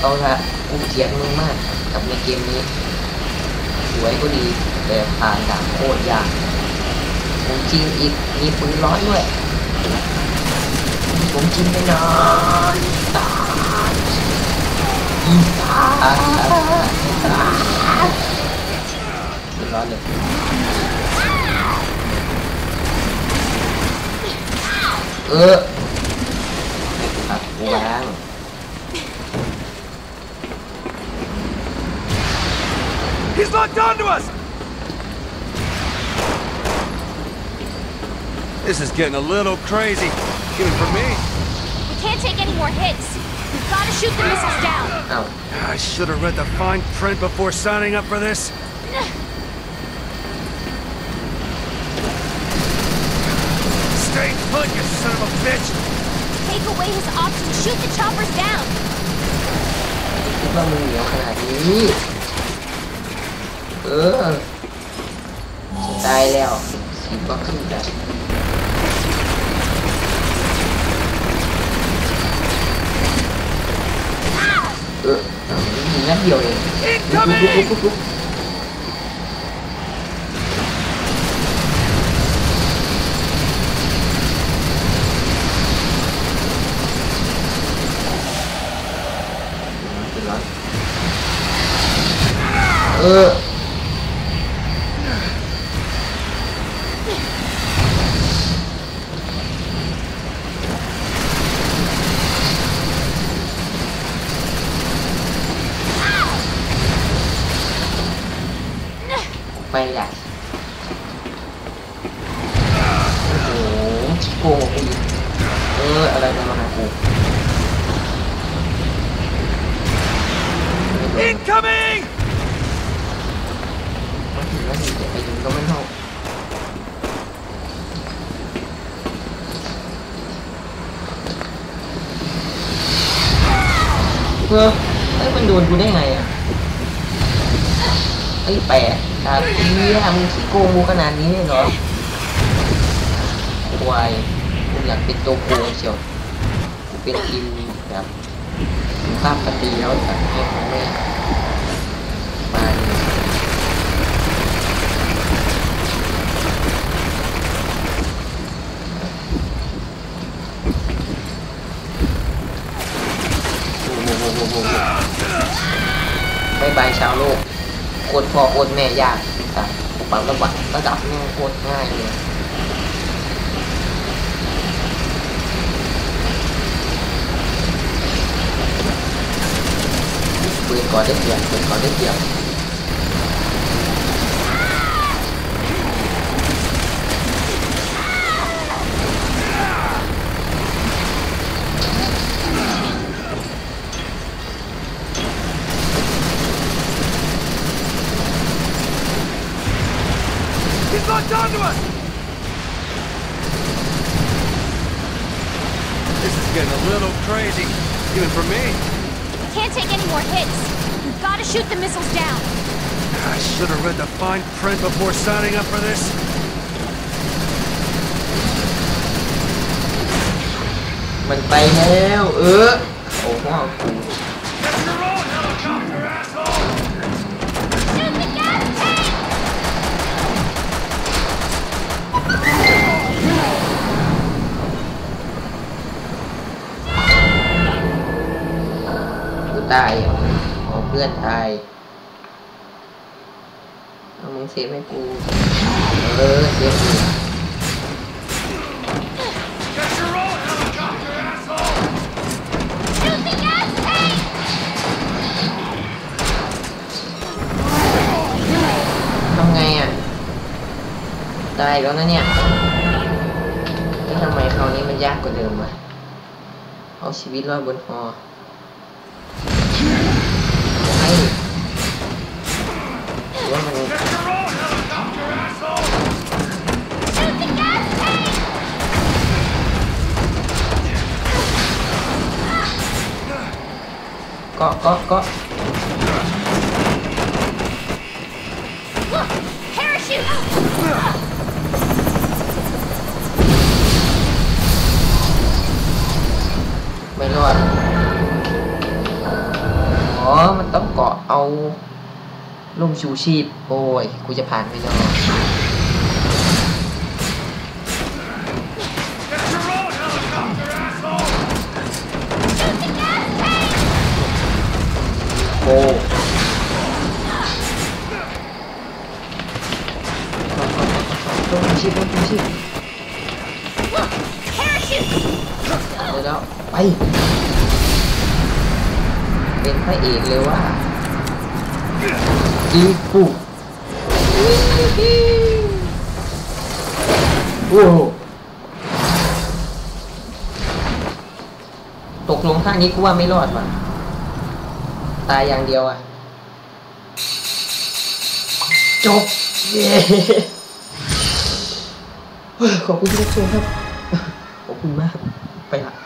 เอาละกูเกลียดมึงมากกับในเกมนี้ สวยก็ดี แต่ผ่านด่านโคตรยากผมจริงอีกมีปืนร้อนด้วยผมจริงไปนอนตายอีตายปืนร้อนเลยเออ He's locked onto us! This is getting a little crazy, even for me. We can't take any more hits. We've got to shoot the missiles down. Oh. I should have read the fine print before signing up for this. Stay put, you son of a bitch! Take away his options. Shoot the choppers down. คิดว่ามึงเหนียวขนาดนี้เออจะตายแล้วสิบก็ขึ้นแต่เออยิงนัดเดียวเองลุกลุกลุกลุกลุกเป็นไรเออ ไป ใหญ่โอ้โหโกงกูอีกเอออะไรจะมาหากู Incoming! มาถึงแล้วนี่จะไปยิงก็ไม่เข้าเออเอ้ยมันโดนกูได้ไงอะเอ้ยแปล กครับเฮียมึงขี้โกงขนาดนี้เหรอควายกูอยากเป็นตัวโกงเชียวกูเป็นทีมแบบข้ามปฏิแล้วแต่ไม่ไม่มาบายบายชาวโลก โคตรพ่อโคตรแม่ยากแต่ปังระบัดระดับแม่โคตรง่ายเลยปืนก่อนได้เปรียบปืนก่อนได้เปรียบ He's locked onto us! This is getting a little crazy, even for me. Can't take any more hits. We've got to shoot the missiles down. I should have read the fine print before signing up for this. Mình bay theo, ตายเออ๋อเพื่อนตาย เอามึง save ให้กูเออ save กูทำไงอะ ตายแล้วนะเนี่ยแล้วทำไมคราวนี้มันยากกว่าเดิมวะเอาชีวิตรอดบนหอ กากากาไม่รอดอ๋อ มันต้องเกาะเอาล่มชูชีพ โอ้ย กูจะผ่านไม่ได้ โอ้ล่มชูชีพล่มชูชีพ Look, parachute! เดี๋ยวแล้วไป เป็นพระเอกเลยว่าอีกูโอ้ตกลงข้างนี้กูว่าไม่รอดว่ะ ตายอย่างเดียวอะ จบ เย้เฮ้ยขอบคุณที่รับชมครับ ขอบคุณมาก ไปละ